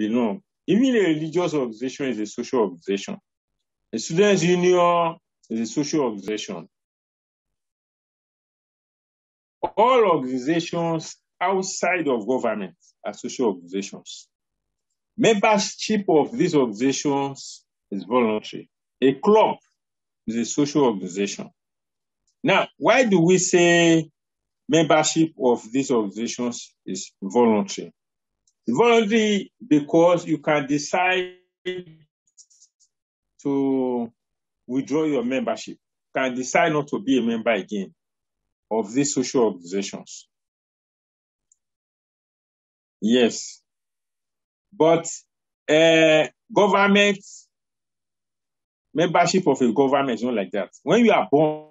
belong. Even a religious organization is a social organization. A students' union is a social organization. All organizations outside of government are social organizations. Membership of these organizations is voluntary. A club is a social organization. Now, why do we say membership of these organizations is voluntary? Voluntary because you can decide to withdraw your membership, you can decide not to be a member again of these social organizations. Yes. But uh, government, membership of a government is not like that. When you are born,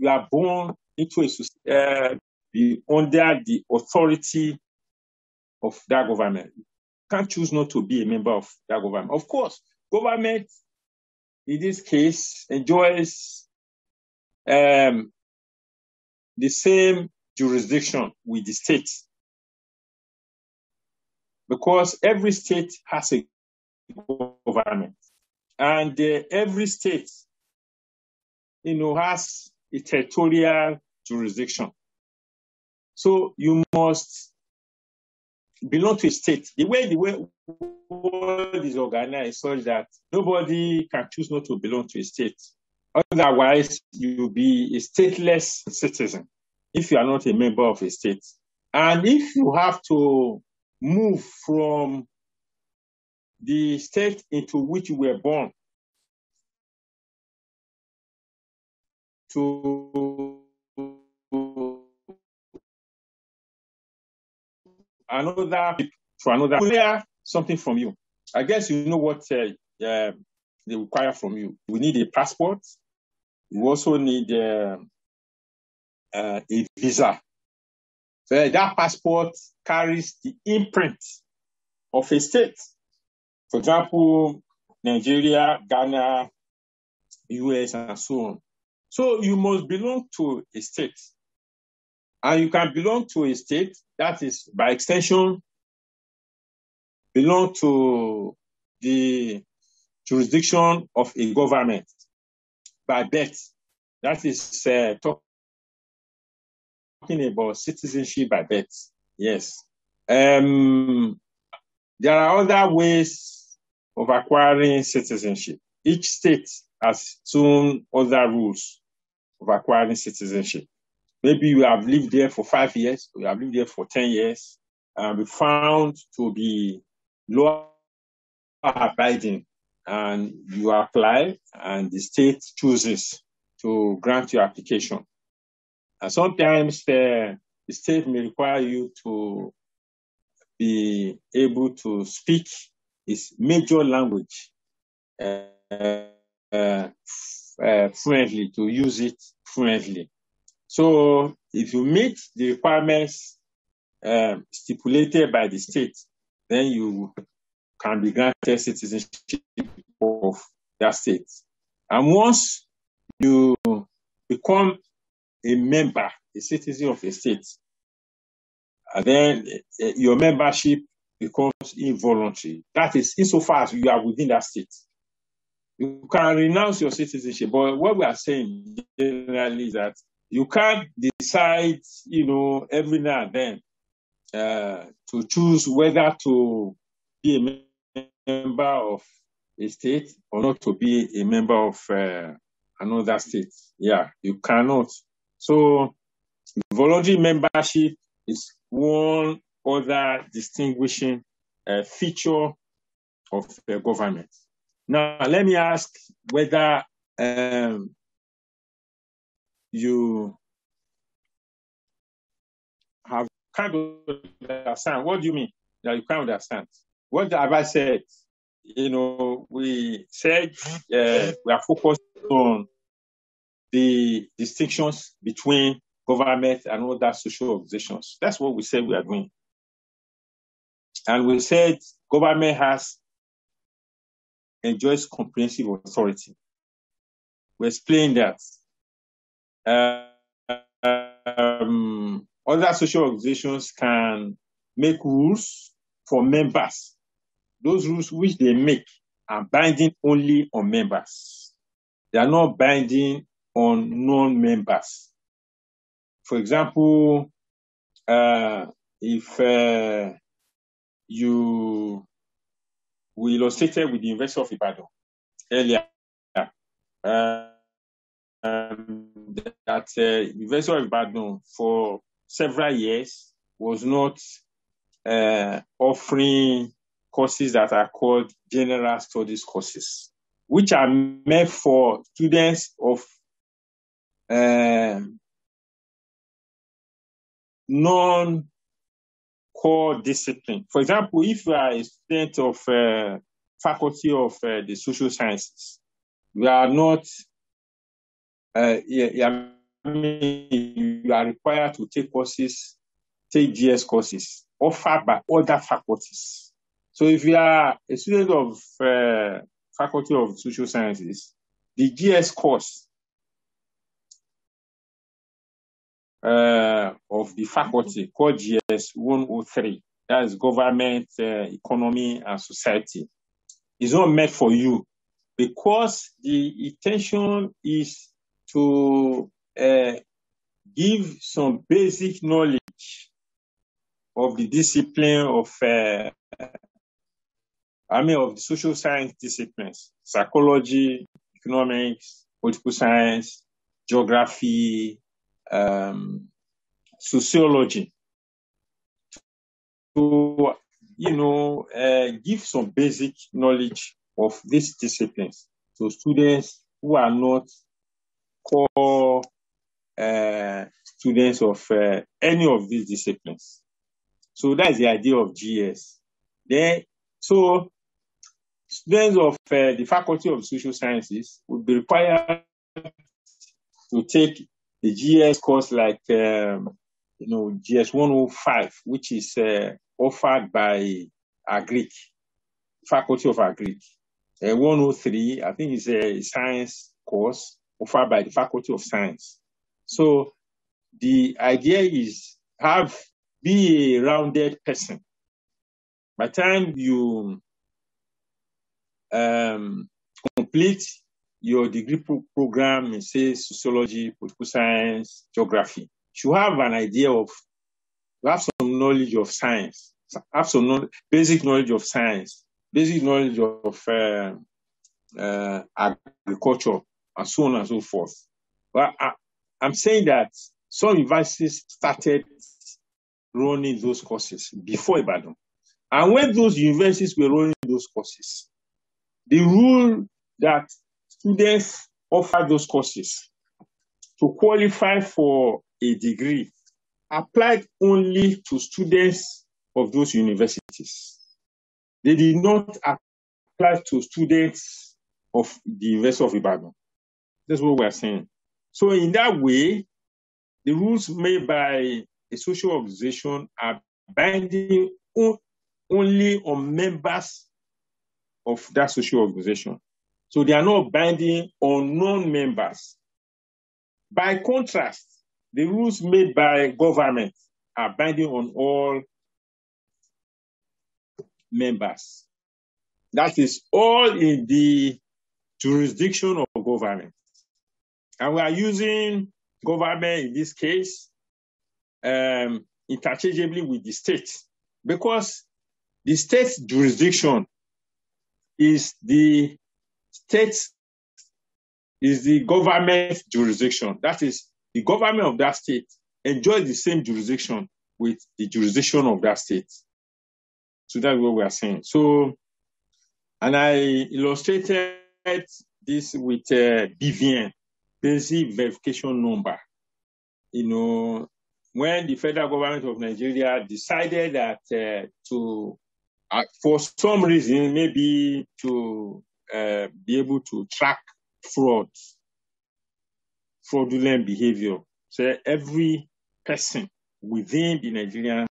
you are born into a uh, under the authority of that government. Can't choose not to be a member of that government. Of course, government in this case enjoys um, the same jurisdiction with the state because every state has a government and uh, every state you know has a territorial jurisdiction so you must belong to a state the way the way world is organized such that nobody can choose not to belong to a state Otherwise, you'll be a stateless citizen if you are not a member of a state. And if you have to move from the state into which you were born to another to another something from you. I guess you know what uh, uh, they require from you. We need a passport. You also need uh, uh, a visa. So that passport carries the imprint of a state. For example, Nigeria, Ghana, US, and so on. So you must belong to a state. And you can belong to a state that is, by extension, belong to the jurisdiction of a government by birth. That is uh, talking about citizenship by birth. Yes. Um, there are other ways of acquiring citizenship. Each state has its own other rules of acquiring citizenship. Maybe you have lived there for five years, you have lived there for 10 years, and be found to be law abiding and you apply and the state chooses to grant your application. And sometimes the, the state may require you to be able to speak its major language uh, uh, uh, fluently, to use it fluently. So if you meet the requirements um, stipulated by the state, then you can be granted citizenship of that state. And once you become a member, a citizen of a state, and then uh, your membership becomes involuntary. That is, insofar as you are within that state. You can renounce your citizenship, but what we are saying generally is that you can't decide, you know, every now and then uh, to choose whether to be a member of a state or not to be a member of uh, another state. Yeah, you cannot. So voluntary membership is one other distinguishing uh, feature of the government. Now, let me ask whether um, you have kind of understand. What do you mean that you can't understand? What have I said? You know, we said uh, we are focused on the distinctions between government and other social organizations. That's what we said we are doing. And we said government has enjoys comprehensive authority. We explained that um, other social organizations can make rules for members. Those rules which they make are binding only on members. They are not binding on non-members. For example, uh, if uh, you we illustrated with the University of Ibadan earlier uh, um, that uh, University of Ibadan for several years was not uh, offering courses that are called general studies courses, which are meant for students of uh, non core discipline. For example, if you are a student of uh, faculty of uh, the social sciences, you are not, uh, you are required to take courses, take GS courses offered by other faculties. So if you are a student of uh, faculty of social sciences, the GS course uh, of the faculty called GS 103, that is government, uh, economy, and society, is not meant for you because the intention is to uh, give some basic knowledge of the discipline of, uh, I mean, of the social science disciplines, psychology, economics, political science, geography, um, sociology. To, you know, uh, give some basic knowledge of these disciplines to students who are not core uh, students of uh, any of these disciplines. So that's the idea of GS. Then, so students of uh, the Faculty of Social Sciences would be required to take the GS course like, um, you know, GS 105, which is uh, offered by Agric, Faculty of Agric. Uh, 103, I think is a science course offered by the Faculty of Science. So the idea is have be a rounded person. By time you um, complete your degree pro- program in, say, sociology, political science, geography, you have an idea of, you have some knowledge of science, have some basic knowledge of science, basic knowledge of uh, uh, agriculture, and so on and so forth. But I, I'm saying that some universities started running those courses before Ibadan. And when those universities were running those courses, the rule that students offer those courses to qualify for a degree applied only to students of those universities. They did not apply to students of the University of Ibadan. That's what we're saying. So in that way, the rules made by a social organization are binding only on members of that social organization. So they are not binding on non-members. By contrast, the rules made by government are binding on all members. That is all in the jurisdiction of government. And we are using government in this case um, interchangeably with the state because the state's jurisdiction is the state is the government jurisdiction. That is, the government of that state enjoys the same jurisdiction with the jurisdiction of that state. So that's what we are saying. So, and I illustrated this with uh, BVN, basic verification number. You know, when the federal government of Nigeria decided that uh, to, uh, for some reason, maybe to uh, be able to track fraud, fraudulent behavior, so every person within the Nigerian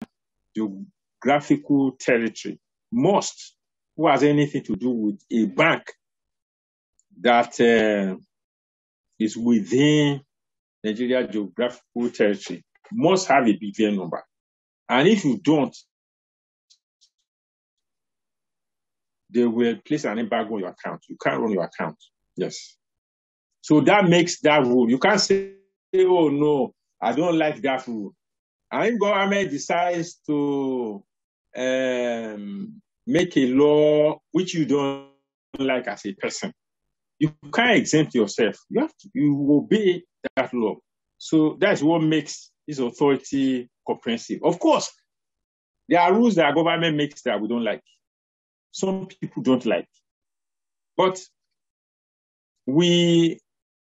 geographical territory must, who has anything to do with a bank that uh, is within Nigeria geographical territory must have a BVN number. And if you don't, they will place an embargo on your account. You can't run your account. Yes. So that makes that rule. You can't say, oh no, I don't like that rule. And if government decides to um, make a law which you don't like as a person, you can't exempt yourself. You have to you obey that law. So that's what makes this authority comprehensive. Of course, there are rules that our government makes that we don't like. Some people don't like. But we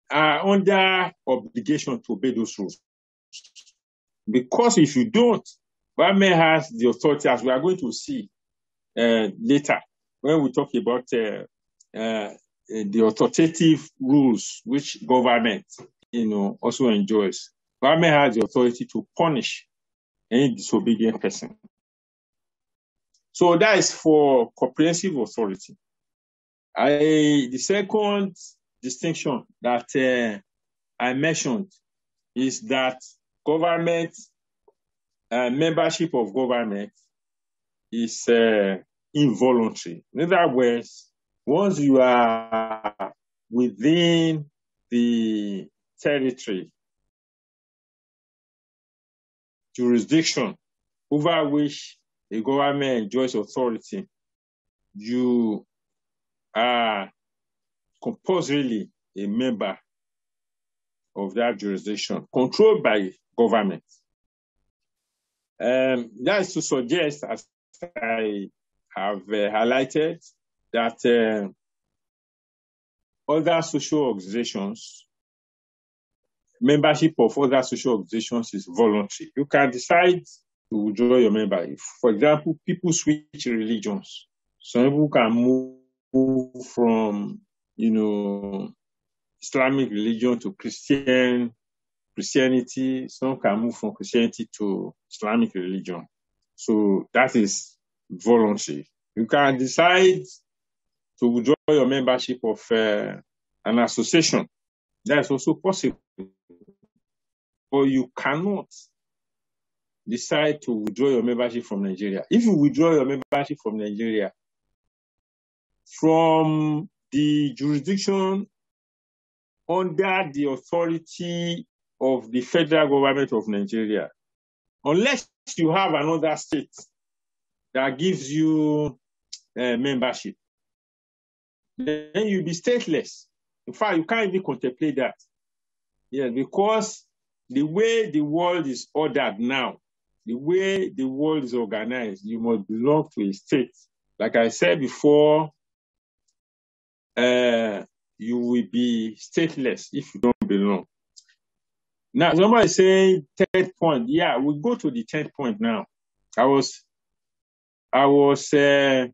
are under obligation to obey those rules. Because if you don't, government has the authority, as we are going to see uh, later, when we talk about uh, uh, the authoritative rules which government, you know, also enjoys. Government has the authority to punish any disobedient person. So that is for comprehensive authority. I, the second distinction that uh, I mentioned is that government uh, membership of government is uh, involuntary. In other words, once you are within the territory, jurisdiction over which the government enjoys authority, you are compulsorily a member of that jurisdiction, controlled by government. Um, that is to suggest, as I have uh, highlighted, that uh, other social organizations, membership of other social organizations is voluntary. You can decide to withdraw your member. For example, people switch religions. Some people can move from, you know, Islamic religion to Christian Christianity. Some can move from Christianity to Islamic religion. So that is voluntary. You can decide to withdraw your membership of uh, an association. That's also possible. But you cannot decide to withdraw your membership from Nigeria. If you withdraw your membership from Nigeria, from the jurisdiction under the authority of the federal government of Nigeria, unless you have another state that gives you uh, membership, then you'll be stateless. In fact, you can't even contemplate that. Yeah, because the way the world is ordered now, the way the world is organized, you must belong to a state. Like I said before, uh, you will be stateless if you don't belong. Now, somebody saying third point. Yeah, we go to the tenth point now. I was, I was, uh,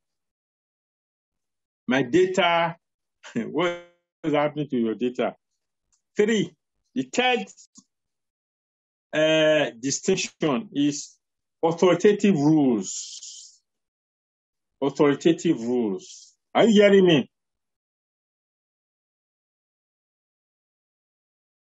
my data. what is happening to your data? Three. The third uh, distinction is authoritative rules. Authoritative rules. Are you hearing me?